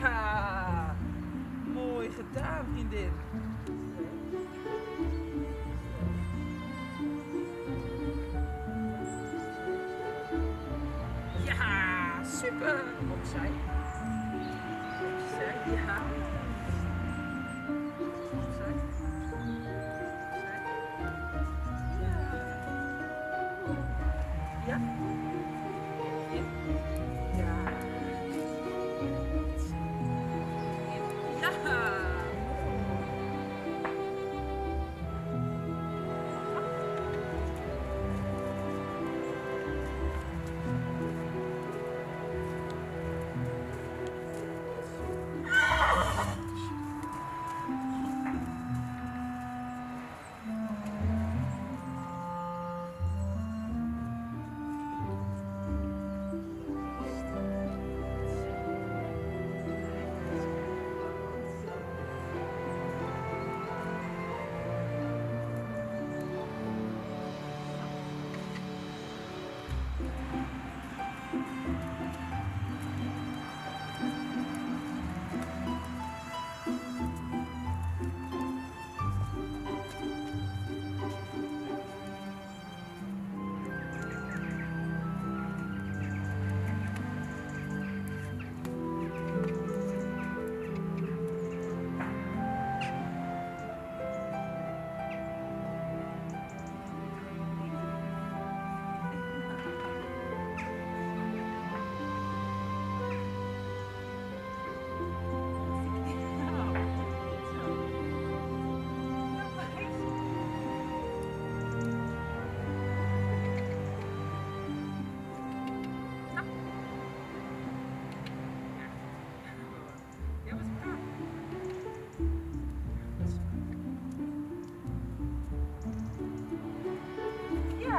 Ja, mooi gedaan, vriendin. Ja, super. Opzij. Opzij, ja.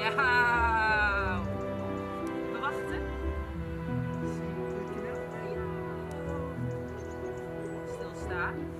Ja. We wachten. Stilstaan.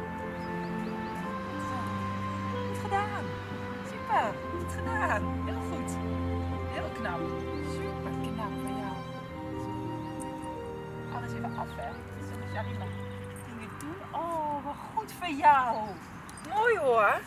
gedaan. Heel goed. Heel knap. Super knap van jou. Alles even af, hè. Zodat Jarima dingen doen. Oh, wat goed van jou. Mooi hoor.